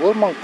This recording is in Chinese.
Vớ măng.